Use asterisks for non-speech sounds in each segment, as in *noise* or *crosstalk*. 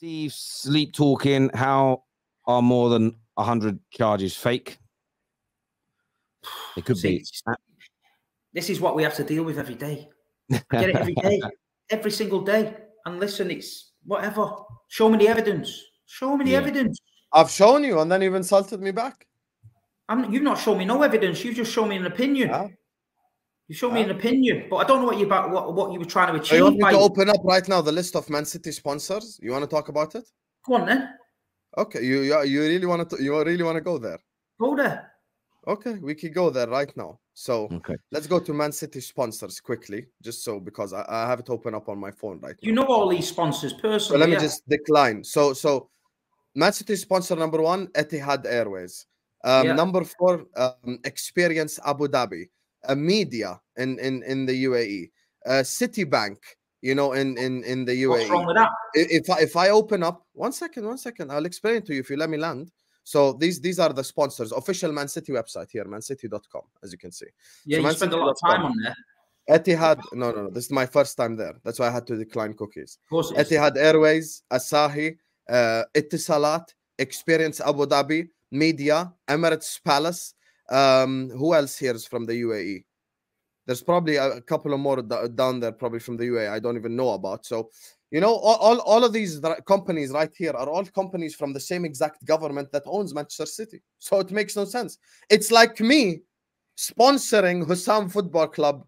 Steve sleep talking. How are more than hundred charges fake? It could See, be. This is what we have to deal with every day. *laughs* I get it every day, every single day. And listen, it's whatever. Show me the evidence. Show me the Yeah. evidence. I've shown you, and then you've insulted me back. I'm, you've not shown me no evidence. You've just shown me an opinion. Yeah. You showed me an opinion, but I don't know what you about what, what you were trying to So you achieve. want me By, to open up right now the list of Man City sponsors? You want to talk about it? go on then, Okay, you you, you really want to you really want to go there? go there. Okay, we can go there right now. So Okay. let's go to Man City sponsors quickly, just so because I, I have it open up on my phone right now. You know all these sponsors So personally. let me yeah. just decline. So so Man City sponsor number one, Etihad Airways. Um, Yeah. Number four, um, Experience Abu Dhabi. Uh, media in, in, in the UAE. Uh, Citibank, you know, in, in, in the UAE. What's wrong with that? If I, if I open up one second, one second, I'll explain to you if you let me land. So these these are the sponsors, official Man City website here, mancity.com, as you can see. Yeah, So you spend a lot of time on there. Etihad, no, no, no, this is my first time there. That's why I had to decline cookies. course, it is. Etihad Airways, Asahi, uh, Etisalat, Experience Abu Dhabi, Media, Emirates Palace. Um, who else here is from the UAE? There's probably a, couple of more down there, probably from the UAE. I don't even know about. So, you know, all, all, all of these companies right here are all companies from the same exact government that owns Manchester City. *laughs* So it makes no sense. It's like me sponsoring Hussam Football Club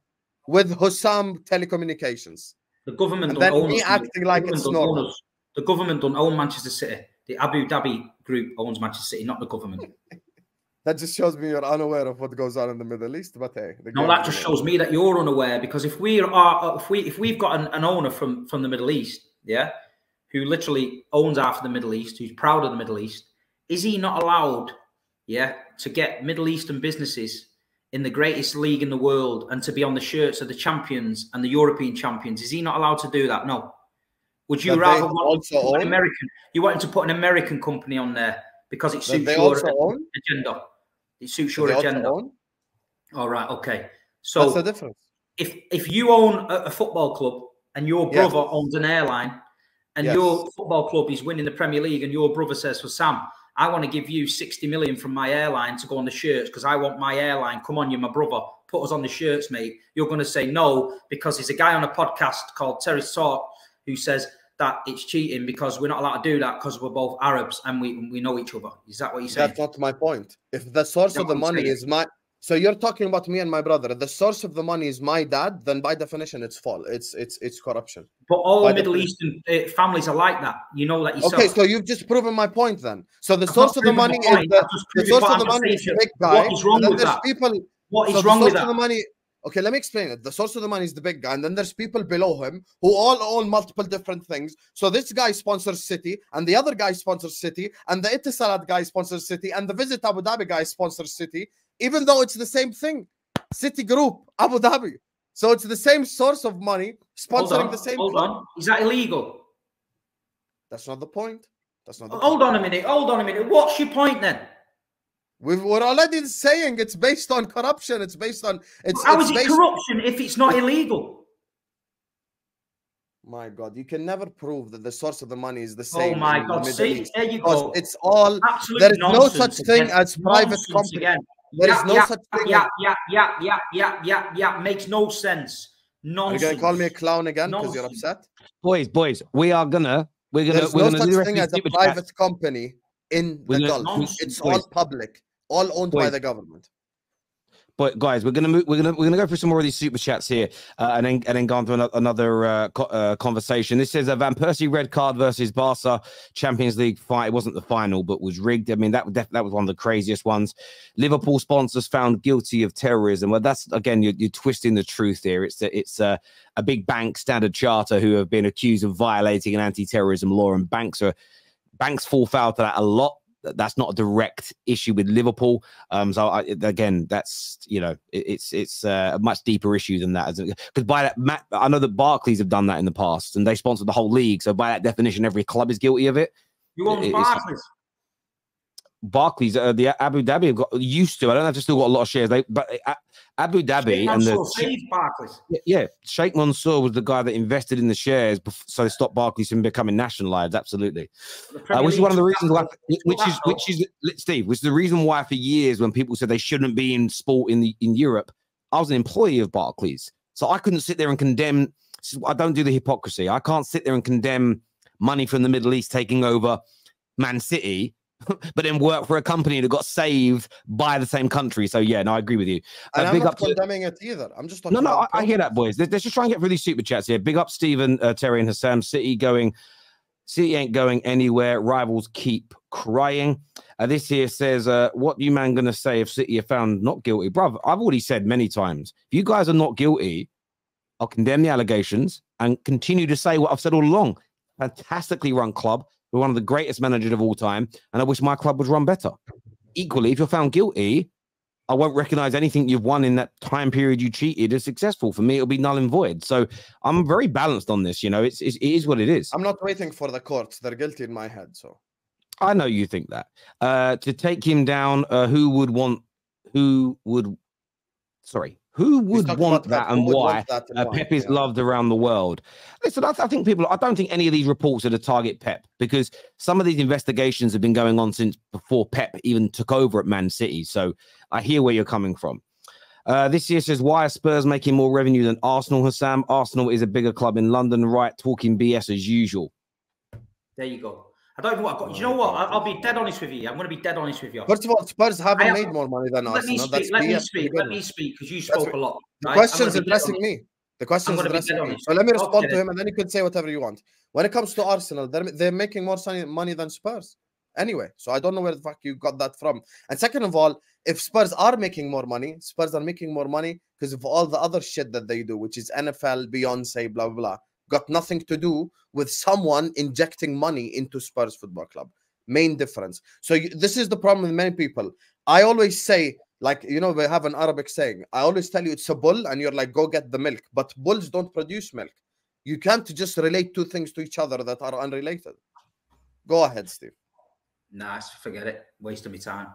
with Hussam Telecommunications. The government And own me us. acting like it's normal. The government don't own Manchester City. The Abu Dhabi group owns Manchester City, not the government. *laughs* That just shows me you're unaware of what goes on in the Middle East. But hey, No, that just shows me that you're unaware because if we are, uh, if we if we've got an, an owner from from the Middle East, yeah, who literally owns half of the Middle East, who's proud of the Middle East, is he not allowed, yeah, to get Middle Eastern businesses in the greatest league in the world and to be on the shirts of the champions and the European champions? Is he not allowed to do that? No. Would you rather want an? American? You want to put an American company on there because it suits your own. agenda. It suits your agenda. All right. Okay. So What's the difference? if if you own a, a football club and your Yes. brother owns an airline and Yes. your football club is winning the Premier League and your brother says, "For Sam, I want to give you 60 million from my airline to go on the shirts because I want my airline. Come on, you're my brother. Put us on the shirts, mate. You're going to say no because there's a guy on a podcast called Terry Talk who says that it's cheating because we're not allowed to do that because we're both Arabs and we we know each other. Is that what you're saying? That's not my point. If the source of the I'm money saying. is my so you're talking about me and my brother. If the source of the money is my dad, then by definition it's fall. It's it's it's corruption. but all by Middle. Eastern uh, families are like that. You know that yourself. Okay, so you've just proven my point then. So the I've source of the money is the, the source of the money is big guy. What is wrong with that? people What is so wrong with that? the money okay let me explain it the source of the money is the big guy and then there's people below him who all own multiple different things so this guy sponsors city and the other guy sponsors city and the Etisalat guy sponsors city and the visit abu dhabi guy sponsors city even though it's the same thing city group abu dhabi so it's the same source of money sponsoring on, the same hold club. on. Is that illegal? that's not the point that's not the Hold point. on a minute. Hold on a minute. What's your point then? We we're already saying it's based on corruption it's based on it's, How it's is it corruption if it's not illegal? My God, you can never prove that the source of the money is the oh same. Oh my in the God! See, there you go. it's all Absolute there is no such thing again. as private company. Again. There is yeah, no yeah, such thing. Yeah, as, yeah, yeah, yeah, yeah, yeah, yeah. Makes no sense. are you Nonsense. gonna call me a clown again because you're upset? boys, boys, we are gonna we're gonna There's we're no gonna such rest thing as a super chats. private company in We're the gonna- Gulf. Nonsense, It's boys. all public, all owned by the government. But guys, we're gonna move, we're gonna we're gonna go through some more of these super chats here, uh, and then and then go on to another, another uh, co- uh, conversation. This is a Van Persie red card versus Barca Champions League fight. It wasn't the final, but was rigged. I mean, that that was one of the craziest ones. Liverpool sponsors found guilty of terrorism. Well, that's again you're, you're twisting the truth here. It's a, it's a, a big bank, Standard Chartered, who have been accused of violating an anti-terrorism law, and banks are banks fall foul to that a lot. That- That's not a direct issue with Liverpool. Um, so I, again, that's you know, it, it's it's uh, a much deeper issue than that. Because by that, Matt, I know that Barclays have done that in the past, and they sponsored the whole league. So by that definition, every club is guilty of it. You own It- Barclays. Barclays, uh, the Abu Dhabi have got used to. I don't know if they've still got a lot of shares. They but uh, Abu Dhabi and the saved Barclays. Yeah, Sheikh Mansour was the guy that invested in the shares, before, so they stopped Barclays from becoming nationalised. Absolutely, uh, which is one of the reasons why. Which is which is Steve, which is the reason why for years when people said they shouldn't be in sport in the in Europe, I was an employee of Barclays, so I couldn't sit there and condemn. I don't do the hypocrisy. I can't sit there and condemn money from the Middle East taking over Man City *laughs* but then work for a company that got saved by the same country. So yeah, no, I agree with you. Uh, I'm not condemning to... it either. I'm just no, no. I, I, hear that, boys. Let's, just try and get through these super chats here. Big up, Stephen, uh, Terry, and Hassam. City going. City ain't going anywhere. Rivals keep crying. Uh, this here says, uh, "What you man gonna say if City are found not guilty, brother? I've already said many times. If you guys are not guilty, I'll condemn the allegations and continue to say what I've said all along. Fantastically run club, we're one of the greatest managers of all time, and I wish my club would run better. Equally, if you're found guilty, I won't recognize anything you've won in that time period you cheated as successful. For me, it'll be null and void. So I'm very balanced on this. You know, it's, it's it is what it is. I'm not waiting for the courts; they're guilty in my head. So I know you think that. Uh, to take him down, uh, who would want? Who would? Sorry, who would want that, and why? That uh, Pep is yeah. loved around the world. Listen, I, I, think people. I don't think any of these reports are to target Pep because some of these investigations have been going on since before Pep even took over at Man City. So I hear where you're coming from. Uh, this year says why are Spurs making more revenue than Arsenal? Hassam, Arsenal is a bigger club in London, right? Talking BS as usual. There you go. I don't know what I've got. You know what? I'll, be dead honest with you. I'm going to be dead honest with you. First of all, Spurs haven't have, made more money than let Arsenal. Me speak, let me speak. Let me speak because you spoke That's, a lot. Right? The question's addressing me. The question's addressing me. So let me respond to him, and then you can say whatever you want. When it comes to Arsenal, they're they're making more money than Spurs. Anyway, so I don't know where the fuck you got that from. And second of all, if Spurs are making more money, Spurs are making more money because of all the other shit that they do, which is NFL, Beyonce, blah blah blah. Got nothing to do with someone injecting money into Spurs Football Club. Main difference. So you, this is the problem with many people. I always say like you know we have an arabic saying i always tell you it's a bull and you're like go get the milk. But bulls don't produce milk. You can't just relate two things to each other that are unrelated. Go ahead steve. Nice forget it. Wasting my time.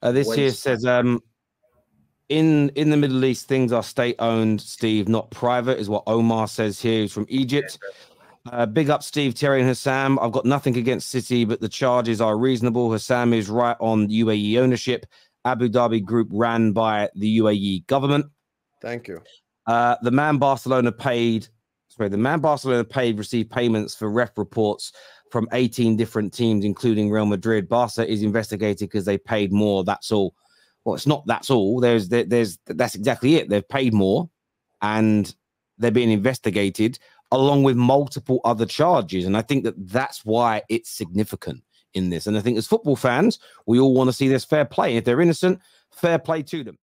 Uh, this Waste. here says um in in the middle east things are state owned steve not private is what omar says here he's from egypt uh, big up Steve, Terry, and Hassam. I've got nothing against City, but the charges are reasonable. Hassam is right on UAE ownership. Abu Dhabi Group ran by the UAE government. Thank you. Uh, the man Barcelona paid, sorry, the man Barcelona paid received payments for ref reports from 18 different teams, including Real Madrid. Barca is investigated because they paid more. That's all. Well, it's not that's all. There's there, there's that's exactly it. They've paid more and they're being investigated along with multiple other charges. And I think that that's why it's significant in this. And I think as football fans, we all want to see this fair play. If they're innocent, fair play to them.